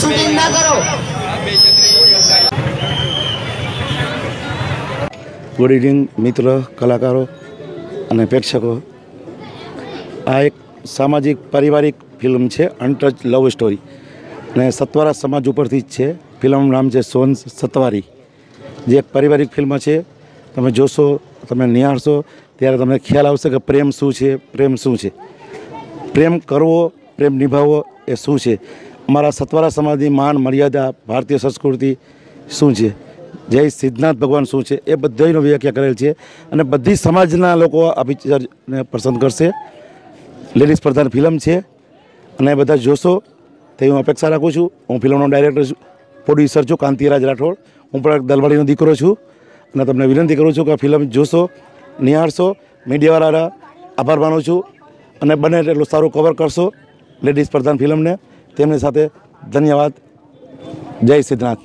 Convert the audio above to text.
Shooting ના કરો. Good evening મિત્ર, કલાકારો અને પ્રેક્ષકો. આ એક સામાજિક, પારિવારિક ફિલ્મ છે અનટચ લવ સ્ટોરી અને સત્વારા સમાજ ઉપરથી જ છે ફિલ્મનું નામ છે સોન સત્વારી. જે એક પારિવારિક ફિલ્મ છે, તમે જોશો, તમે નિહાળશો, ત્યારે તમને ખ્યાલ આવશે કે પ્રેમ શું છે, પ્રેમ શું છે. પ્રેમ કરવો, પ્રેમ નિભાવવો એ શું છે? અમારા સત્વારા સમાજની માન, મર્યાદા, ભારતીય સંસ્કૃતિ શું છે? જય સિદ્ધનાથ ભગવાન શું છે? એ બધાનો વ્યાખ્યા કરેલ છે અને બધી સમાજના લોકો આ પસંદ કરશે. લેડીઝ પ્રધાન ફિલ્મ છે અને બધા જોશો. તે હું અપેક્ષા રાખું છું. હું ફિલ્મનો ડાયરેક્ટર છું, પ્રોડ્યુસર છું, કાંતિરાજ રાઠોડ. હું પણ દલવાડીનો દીકરો છું અને તમને વિનંતી કરું છું કે ફિલ્મ જોશો, નિહાળશો, મીડિયાવાળાના આભાર માનું છું અને બને એટલું સારું કવર કરશો લેડીઝ પ્રધાન ફિલ્મને. તેમની સાથે ધન્યવાદ. જય સિદ્ધનાથ.